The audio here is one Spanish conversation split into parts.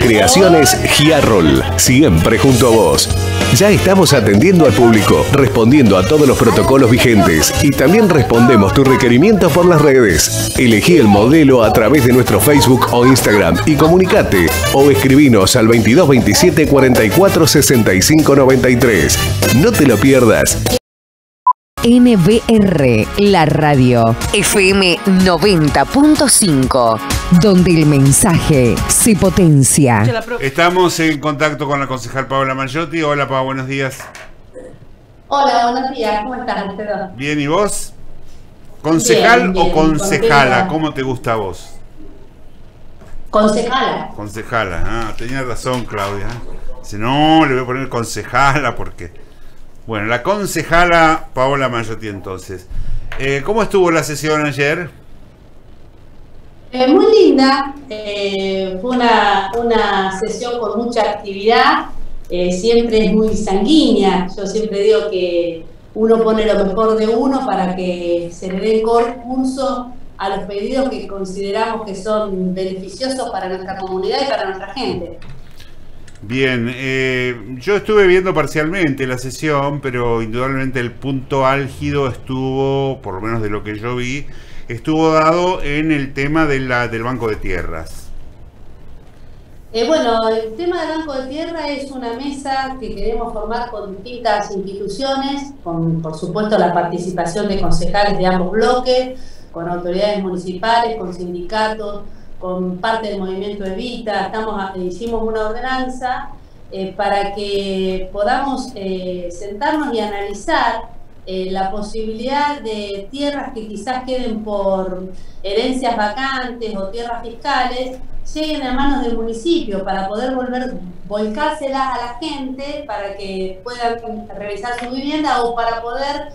Creaciones Giarrol, siempre junto a vos. Ya estamos atendiendo al público, respondiendo a todos los protocolos vigentes y también respondemos tus requerimientos por las redes. Elegí el modelo a través de nuestro Facebook o Instagram y comunicate o escribinos al 2227 44 65 93. No te lo pierdas. NBR, la radio FM 90.5, donde el mensaje se potencia. Estamos en contacto con la concejal Paola Mayotti. Hola, Paola, buenos días. Hola, buenos días. ¿Cómo están ustedes? Bien, ¿y vos? ¿Concejal Bien, bien, o concejala? contenta. ¿Cómo te gusta a vos? Concejala. Concejala, ah, tenía razón Claudia. Dice, no, le voy a poner concejala porque... Bueno, la concejala Paola Mayotti entonces. Eh, ¿Cómo estuvo la sesión ayer? Eh, muy linda. eh, fue una, una sesión con mucha actividad. eh, siempre es muy sanguínea. Yo siempre digo que uno pone lo mejor de uno para que se le dé curso a los pedidos que consideramos que son beneficiosos para nuestra comunidad y para nuestra gente. Bien, eh, yo estuve viendo parcialmente la sesión, pero indudablemente el punto álgido estuvo, por lo menos de lo que yo vi, estuvo dado en el tema de la, del Banco de Tierras. Eh, bueno, el tema del Banco de Tierra es una mesa que queremos formar con distintas instituciones, con por supuesto la participación de concejales de ambos bloques, con autoridades municipales, con sindicatos, con parte del movimiento Evita. Estamos, hicimos una ordenanza eh, para que podamos eh, sentarnos y analizar eh, la posibilidad de tierras que quizás queden por herencias vacantes o tierras fiscales lleguen a manos del municipio para poder volver volcárselas a la gente para que puedan realizar su vivienda o para poder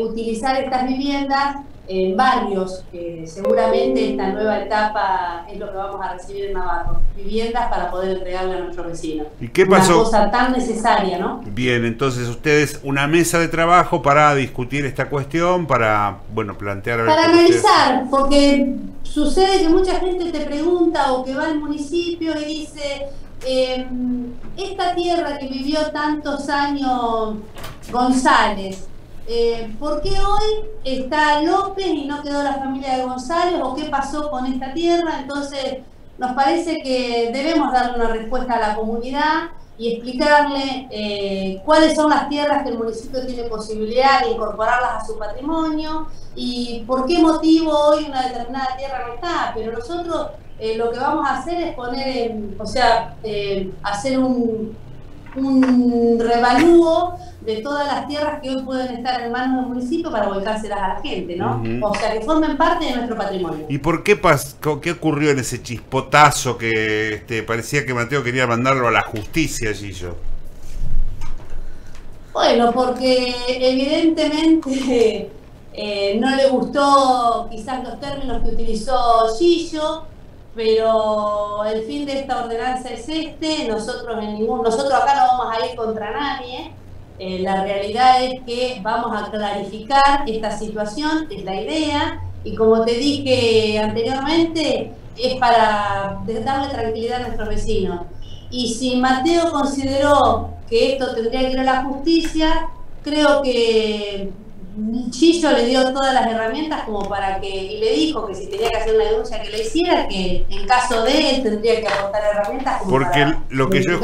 utilizar estas viviendas en barrios que seguramente esta nueva etapa es lo que vamos a recibir en Navarro viviendas para poder entregarle a nuestros vecinos ¿Y qué una pasó? cosa tan necesaria no Bien, entonces ustedes una mesa de trabajo para discutir esta cuestión, para, bueno, plantear... Para ustedes- analizar, porque sucede que mucha gente te pregunta o que va al municipio y dice, eh, esta tierra que vivió tantos años González, eh, ¿por qué hoy está López y no quedó la familia de González? ¿O qué pasó con esta tierra? Entonces, nos parece que debemos darle una respuesta a la comunidad y explicarle eh, cuáles son las tierras que el municipio tiene posibilidad de incorporarlas a su patrimonio y por qué motivo hoy una determinada tierra no está. Pero nosotros eh, lo que vamos a hacer es poner, en, o sea, hacer un, un revalúo de todas las tierras que hoy pueden estar en manos del municipio para volcárselas a la gente, ¿no? O sea, que formen parte de nuestro patrimonio. ¿Y por qué, pas- qué ocurrió en ese chispotazo que este, parecía que Mateo quería mandarlo a la justicia, Gillo? Bueno, porque evidentemente eh, no le gustó quizás los términos que utilizó Gillo, pero el fin de esta ordenanza es este, nosotros en ningún, nosotros acá no vamos a ir contra nadie, eh, la realidad es que vamos a clarificar esta situación, es la idea, y como te dije anteriormente, es para darle tranquilidad a nuestros vecinos. Y si Mateo consideró que esto tendría que ir a la justicia, creo que Chillo le dio todas las herramientas como para que, y le dijo que si tenía que hacer una denuncia que lo hiciera, que en caso de él tendría que aportar herramientas como Porque para lo que, yo,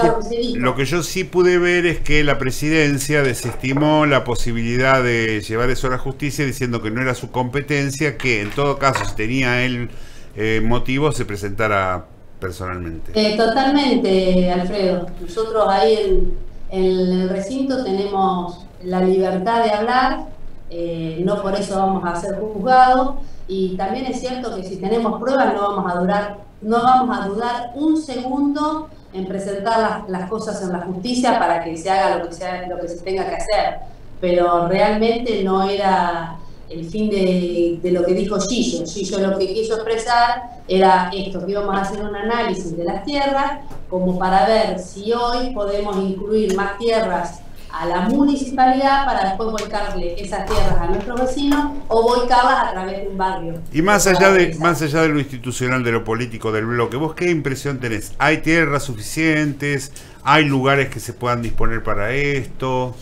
lo que yo sí pude ver es que la presidencia desestimó la posibilidad de llevar eso a la justicia diciendo que no era su competencia, que en todo caso si tenía él eh, motivo se presentara personalmente. Eh, totalmente, Alfredo. Nosotros ahí en, en el recinto tenemos la libertad de hablar, eh, no por eso vamos a ser juzgados y también es cierto que si tenemos pruebas no vamos a durar, no vamos a dudar un segundo en presentar las, cosas en la justicia para que se haga lo que, sea, lo que se tenga que hacer. Pero realmente no era el fin de, de lo que dijo Gillo. Gillo lo que quiso expresar era esto, que íbamos a hacer un análisis de las tierras como para ver si hoy podemos incluir más tierras a la municipalidad para después volcarle esas tierras a nuestros vecinos o volcarlas a través de un barrio. Y más allá de más allá de lo institucional, de lo político del bloque, ¿vos qué impresión tenés? ¿Hay tierras suficientes? ¿Hay lugares que se puedan disponer para esto?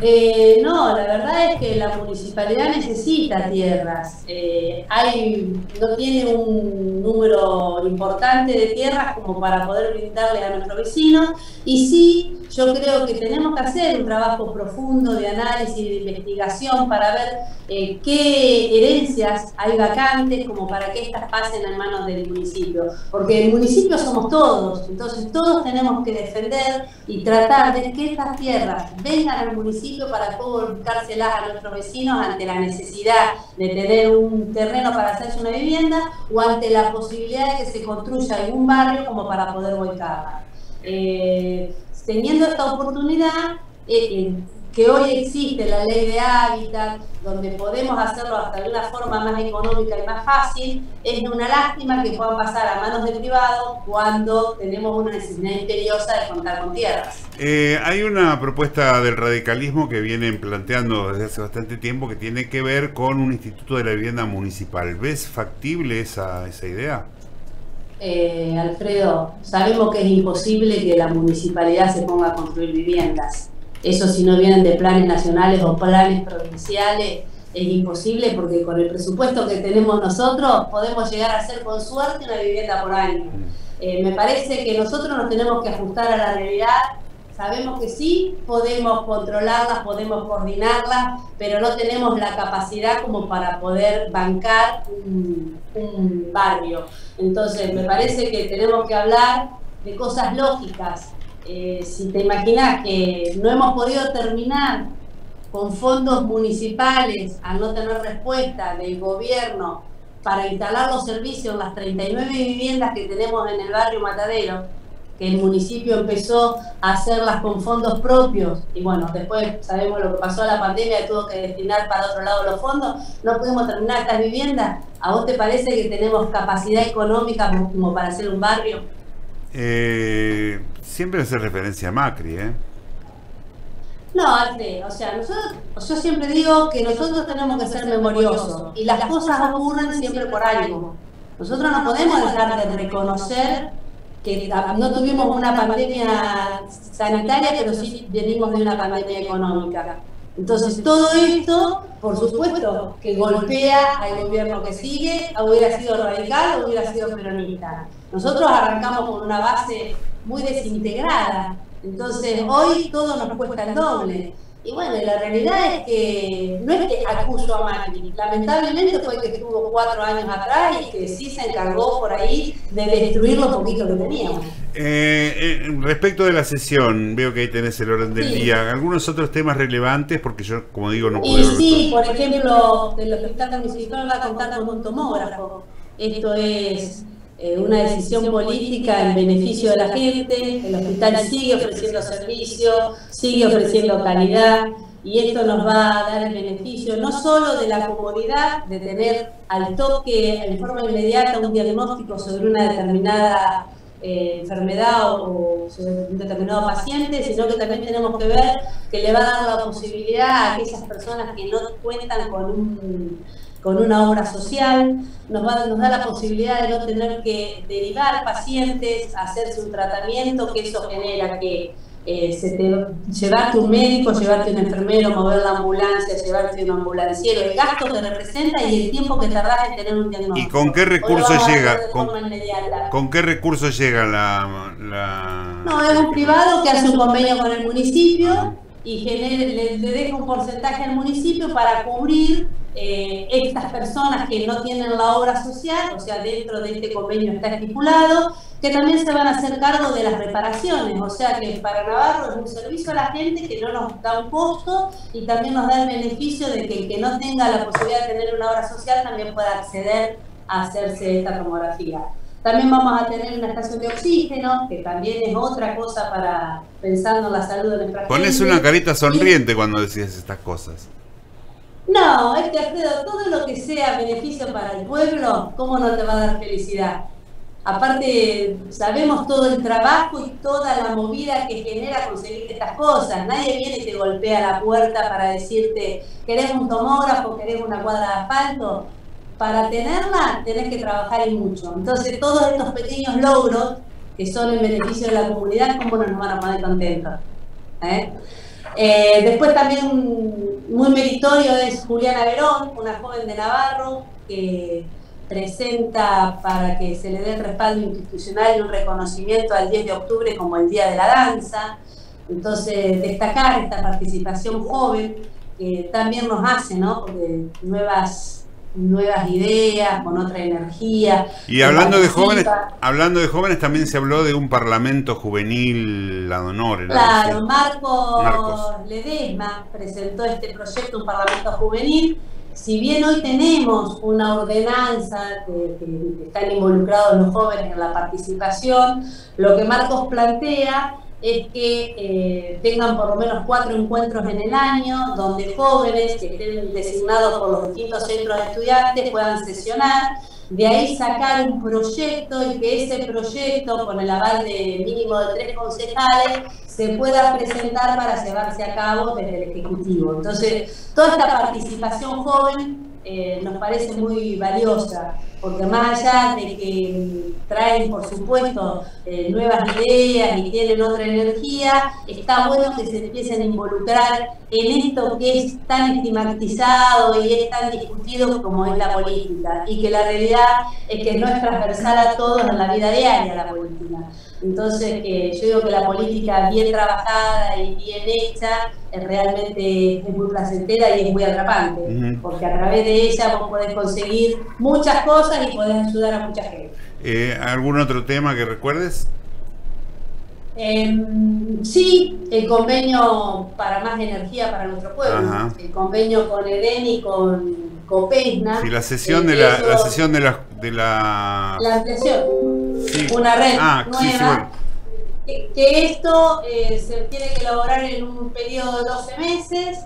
Eh, no, la verdad es que la municipalidad necesita tierras. Eh, hay, no tiene un número importante de tierras como para poder brindarle a nuestros vecinos y sí yo creo que tenemos que hacer un trabajo profundo de análisis y de investigación para ver eh, qué herencias hay vacantes como para que estas pasen en manos del municipio. Porque el municipio somos todos, entonces todos tenemos que defender y tratar de que estas tierras vengan al municipio para poder buscárselas a nuestros vecinos ante la necesidad de tener un terreno para hacerse una vivienda o ante la posibilidad de que se construya un barrio como para poder volcarla. Eh, teniendo esta oportunidad, eh, eh, que hoy existe la ley de hábitat, donde podemos hacerlo hasta de una forma más económica y más fácil, es una lástima que puedan pasar a manos de privados cuando tenemos una necesidad imperiosa de contar con tierras. Eh, hay una propuesta del radicalismo que vienen planteando desde hace bastante tiempo que tiene que ver con un instituto de la vivienda municipal. ¿Ves factible esa, esa idea? Eh, Alfredo, sabemos que es imposible que la municipalidad se ponga a construir viviendas. Eso si no vienen de planes nacionales o planes provinciales, es imposible porque con el presupuesto que tenemos nosotros podemos llegar a hacer con suerte una vivienda por año. Eh, me parece que nosotros nos tenemos que ajustar a la realidad Sabemos que sí, podemos controlarlas, podemos coordinarlas, pero no tenemos la capacidad como para poder bancar un, barrio. Entonces, me parece que tenemos que hablar de cosas lógicas. Eh, si te imaginas que no hemos podido terminar con fondos municipales al no tener respuesta del gobierno para instalar los servicios en las 39 viviendas que tenemos en el barrio Matadero, que el municipio empezó a hacerlas con fondos propios y bueno, después sabemos lo que pasó a la pandemia tuvo que destinar para otro lado los fondos, no pudimos terminar estas viviendas. ¿A vos te parece que tenemos capacidad económica como para hacer un barrio? Eh, siempre hace referencia a Macri, ¿eh? No, Alfred, o sea, nosotros, yo siempre digo que nosotros tenemos que ser memoriosos y las cosas ocurren siempre por algo. Nosotros no podemos dejar de reconocer que no tuvimos una pandemia sanitaria, pero sí venimos de una pandemia económica. Entonces, todo esto, por supuesto, que golpea al gobierno que sigue, hubiera sido radical o hubiera sido peronista. Nosotros arrancamos con una base muy desintegrada, entonces hoy todo nos cuesta el doble. Y bueno, la realidad es que no es que acuso a Macri, lamentablemente fue que estuvo cuatro años atrás y que sí se encargó por ahí de destruir lo poquito que teníamos. Eh, eh, respecto de la sesión, veo que ahí tenés el orden del día. ¿Algunos otros temas relevantes? Porque yo, como digo, no puedo. Y sí, por ejemplo, el hospital municipal va a contar con un tomógrafo. Esto es eh, una decisión política en beneficio de la gente, el hospital sigue ofreciendo servicios, sigue ofreciendo calidad y esto nos va a dar el beneficio no solo de la comodidad de tener al toque en forma inmediata un diagnóstico sobre una determinada eh, enfermedad o, sobre un determinado paciente, sino que también tenemos que ver que le va a dar la posibilidad a aquellas personas que no cuentan con un con una obra social, nos, va, nos da la posibilidad de no tener que derivar pacientes hacerse un tratamiento, que eso genera que eh, se te, llevarte un médico, llevarte un enfermero, mover la ambulancia, llevarte un ambulanciero, el gasto que representa y el tiempo que tardás en tener un diagnóstico. ¿Y con qué recursos llega? Con, qué recursos llega la, la, No, es un privado que hace un convenio con el municipio y genere, le, le deja un porcentaje al municipio para cubrir eh, estas personas que no tienen la obra social, o sea, dentro de este convenio está estipulado, que también se van a hacer cargo de las reparaciones, o sea que para Navarro es un servicio a la gente que no nos da un costo y también nos da el beneficio de que el que no tenga la posibilidad de tener una obra social también pueda acceder a hacerse esta tomografía. También vamos a tener una estación de oxígeno, que también es otra cosa para pensando en la salud de nuestra gente. Pones una carita sonriente cuando decís estas cosas. No, es que Alfredo, todo lo que sea beneficio para el pueblo, ¿cómo no te va a dar felicidad? aparte sabemos todo el trabajo y toda la movida que genera conseguir estas cosas. Nadie viene y te golpea la puerta para decirte, ¿querés un tomógrafo? ¿Querés una cuadra de asfalto? Para tenerla tenés que trabajar y mucho. Entonces todos estos pequeños logros que son en beneficio de la comunidad, ¿cómo nos van a poner contentos? ¿Eh? Eh, después también muy meritorio es Juliana Verón, una joven de Navarro que presenta para que se le dé el respaldo institucional y un reconocimiento al 10 de octubre como el Día de la Danza. Entonces, destacar esta participación joven que también nos hace, ¿no? Porque nuevas nuevas ideas, con otra energía. Y hablando de jóvenes, hablando de jóvenes también se habló de un parlamento juvenil a honor. Claro, Marcos Ledesma presentó este proyecto, un parlamento juvenil, si bien hoy tenemos una ordenanza que, están involucrados los jóvenes en la participación, lo que Marcos plantea es que eh, tengan por lo menos cuatro encuentros en el año donde jóvenes que estén designados por los distintos centros de estudiantes puedan sesionar, de ahí sacar un proyecto y que ese proyecto, con el aval de mínimo de tres concejales, se pueda presentar para llevarse a cabo desde el Ejecutivo. Entonces, toda esta participación joven eh, nos parece muy valiosa, porque más allá de que traen, por supuesto, eh, nuevas ideas y tienen otra energía, está bueno que se empiecen a involucrar en esto que es tan estigmatizado y es tan discutido como es la política, y que la realidad es que no es transversal a todos en la vida diaria la política. Entonces, yo digo que la política bien trabajada y bien hecha es realmente es muy placentera y es muy atrapante, porque a través de ella vos podés conseguir muchas cosas y podés ayudar a mucha gente. Eh, ¿Algún otro tema que recuerdes? Em, sí, el convenio para más energía para nuestro pueblo, el convenio con EDEN y con Copesna. Sí, la sesión de la, la, sesión de la de la, la una red ah, nueva. que, esto eh, se tiene que elaborar en un periodo de 12 meses,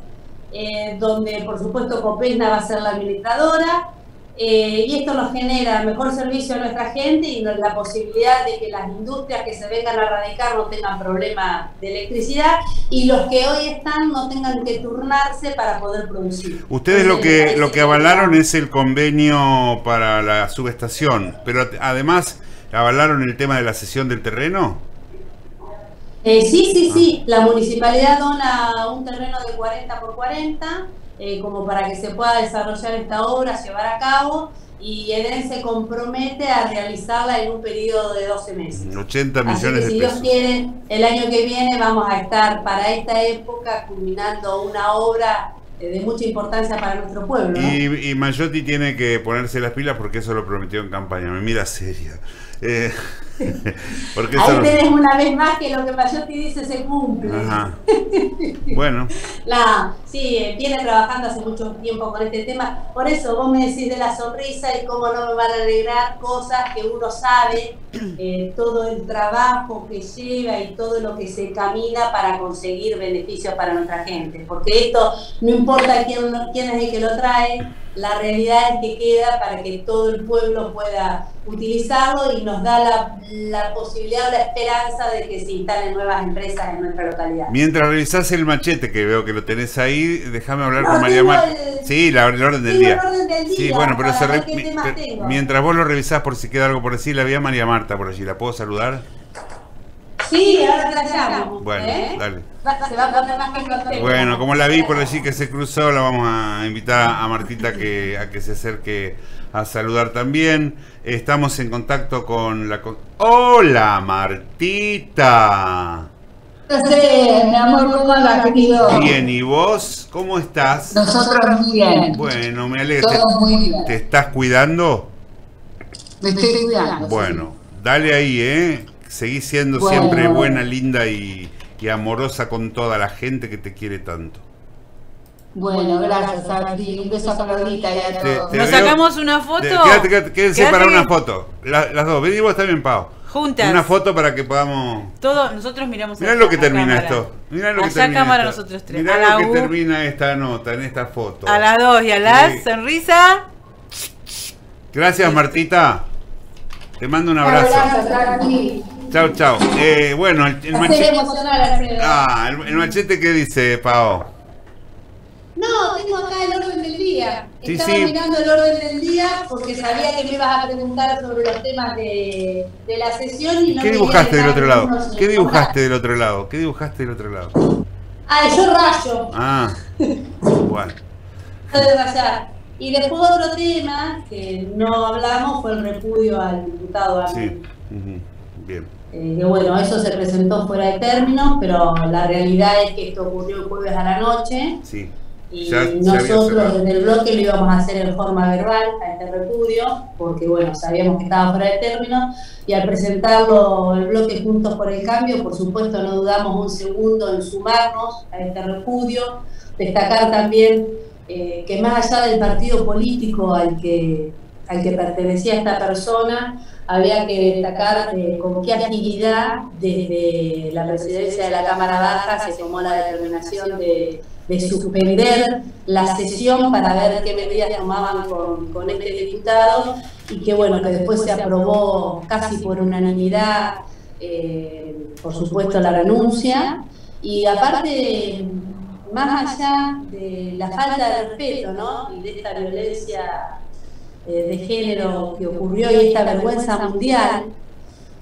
eh, donde por supuesto Copesna va a ser la administradora eh, y esto nos genera mejor servicio a nuestra gente y la posibilidad de que las industrias que se vengan a radicar no tengan problema de electricidad y los que hoy están no tengan que turnarse para poder producir. Ustedes lo que lo que avalaron es el convenio para la subestación, pero además avalaron el tema de la cesión del terreno. Eh, sí, sí, sí. La municipalidad dona un terreno de 40 por 40 eh, como para que se pueda desarrollar esta obra, llevar a cabo y EDEN se compromete a realizarla en un periodo de 12 meses. 80 millones de si Dios quiere, el año que viene vamos a estar para esta época culminando una obra eh, de mucha importancia para nuestro pueblo. Y, y Mayotti tiene que ponerse las pilas porque eso lo prometió en campaña. Me mira seria. Eh, Ahí tenés una vez más que lo que Mayotti dice se cumple. Bueno. La, sí, viene trabajando hace mucho tiempo con este tema. Por eso vos me decís de la sonrisa y cómo no me van a alegrar cosas que uno sabe, eh, todo el trabajo que lleva y todo lo que se camina para conseguir beneficios para nuestra gente. Porque esto no importa quién, quién es el que lo trae, la realidad es que queda para que todo el pueblo pueda utilizarlo y nos da la, la posibilidad o la esperanza de que se instalen nuevas empresas en nuestra localidad. Mientras revisás el machete, que veo que lo tenés ahí, déjame hablar con María Marta. Sí, la, el orden del día. Sí, bueno, pero mientras vos lo revisás por si queda algo por decir, la vi a María Marta por allí. ¿La puedo saludar? Sí, ahora la llamo. Bueno, ¿eh? dale. Bueno, como la vi por allí que se cruzó, la vamos a invitar a Martita que, a que se acerque a saludar también. Estamos en contacto con la... ¡Hola, Martita! mi amor, ¿cómo andas, querido? Bien, ¿y vos? ¿Cómo estás? Nosotros muy bien. Bueno, me alegro. muy bien. ¿Te estás cuidando? Me estoy cuidando. Bueno, dale ahí, ¿eh? Seguí siendo siempre buena, linda y, amorosa con toda la gente que te quiere tanto. Bueno, gracias, Santi. Un beso a Claudita y a todos. ¿Nos sacamos una foto? quédate, quédate, quédense para una foto. las dos. Ven y vos también, Pau. Juntas. Una foto para que podamos. Todo, nosotros miramos. Mirá lo que termina esto. Mirá lo que termina cámara nosotros tres. Mirá lo que termina esta nota, en esta foto. A la dos y a la sonrisa. Gracias, Martita. Te mando un Un abrazo. Santi. Chao, chao. Eh, bueno, el, el machete. Ah, el, el machete, ¿qué dice, Pao? No, tengo acá el orden del día. Sí, Estaba sí. mirando el orden del día porque sabía que me ibas a preguntar sobre los temas de, de la sesión y no ¿Qué dibujaste del otro lado? ¿Qué dibujaste del otro lado? ¿Qué dibujaste del otro lado? Ah, yo rayo. Ah, de rayar. Y después otro tema que no hablamos fue el repudio al diputado Sí. Bien. Eh, que bueno, eso se presentó fuera de términos, pero la realidad es que esto ocurrió el jueves a la noche. Sí. y Ya- nosotros desde el bloque lo íbamos a hacer en forma verbal a este repudio, porque bueno, sabíamos que estaba fuera de términos y al presentarlo el bloque Juntos por el Cambio, por supuesto no dudamos un segundo en sumarnos a este repudio, destacar también eh, que más allá del partido político al que, al que pertenecía esta persona, había que destacar eh, con qué agilidad desde la presidencia de la Cámara Baja se tomó la determinación de, de suspender la sesión para ver qué medidas tomaban con, con este diputado y que bueno, que después se aprobó casi por unanimidad, eh, por supuesto, la renuncia. Y aparte, más allá de la falta de respeto ¿no? y de esta violencia eh, de género que ocurrió y esta vergüenza mundial,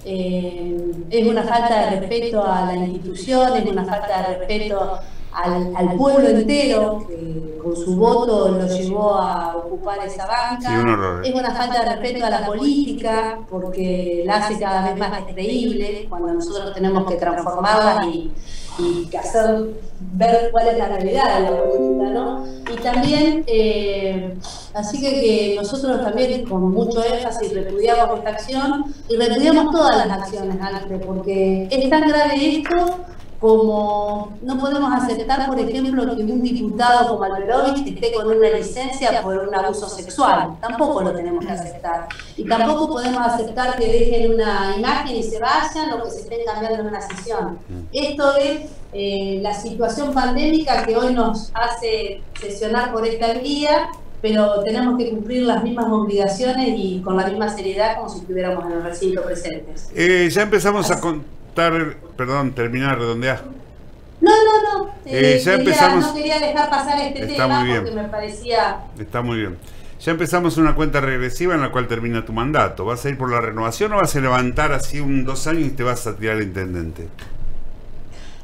eh, es una falta de respeto a la institución, es una falta de respeto al, al pueblo entero que con su voto lo llevó a ocupar esa banca. Sí, un horror. Es una falta de respeto a la política porque la hace cada vez más creíble cuando nosotros tenemos que transformarla y, y hacer ver cuál es la realidad de la política, ¿no? Y también, eh, así que, que nosotros también con mucho énfasis repudiamos esta acción y repudiamos todas las acciones, Alfred, porque es tan grave esto como no podemos aceptar, por ejemplo, que un diputado como Alberovich esté con una licencia por un abuso sexual. Tampoco lo tenemos que aceptar. Y tampoco podemos aceptar que dejen una imagen y se vayan o que se estén cambiando en una sesión. Esto es eh, la situación pandémica que hoy nos hace sesionar por esta vía, pero tenemos que cumplir las mismas obligaciones y con la misma seriedad como si estuviéramos en el recinto presentes. Eh, ya empezamos a perdón, terminar, redondear. No, no, no. Eh, ya quería- empezamos- No quería dejar pasar este Está tema muy bien. porque me parecía. Está muy bien. Ya empezamos una cuenta regresiva en la cual termina tu mandato. ¿Vas a ir por la renovación o vas a levantar así un dos años y te vas a tirar al intendente?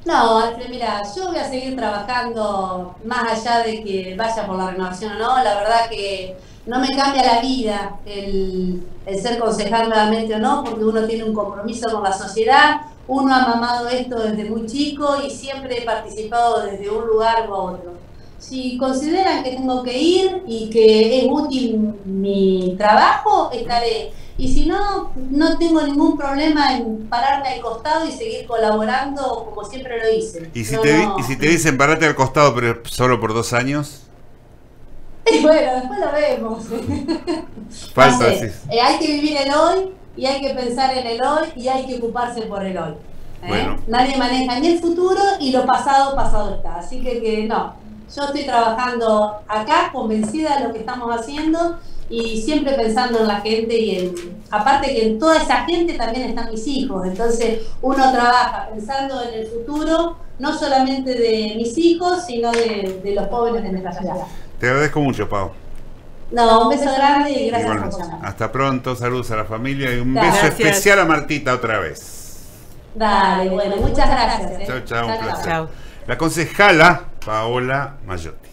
No, Alfred, mira, yo voy a seguir trabajando más allá de que vaya por la renovación o no. La verdad que no me cambia la vida el, el ser concejal nuevamente o no, porque uno tiene un compromiso con la sociedad. Uno ha mamado esto desde muy chico y siempre he participado desde un lugar u otro. Si consideran que tengo que ir y que es útil mi trabajo, estaré. Y si no, no tengo ningún problema en pararme al costado y seguir colaborando como siempre lo hice. ¿Y si, No, te, no. y si te dicen parate al costado pero solo por dos años? Y bueno, después lo vemos. Falta, sí. eh, hay que vivir el hoy y hay que pensar en el hoy y hay que ocuparse por el hoy. ¿eh? Bueno. Nadie maneja ni el futuro y lo pasado, pasado está. Así que, que no, yo estoy trabajando acá convencida de lo que estamos haciendo y siempre pensando en la gente y en, aparte que en toda esa gente también están mis hijos. Entonces uno trabaja pensando en el futuro, no solamente de mis hijos, sino de, de los jóvenes de nuestra ciudad. Te agradezco mucho, Pau. No, un beso grande y gracias Igualmente. por llamar. Hasta pronto, saludos a la familia y un Dale. beso Gracias. especial a Martita otra vez. Dale, bueno, muchas gracias. ¿eh? Chao, chao, un placer. Chao. La concejala Paola Mayotti.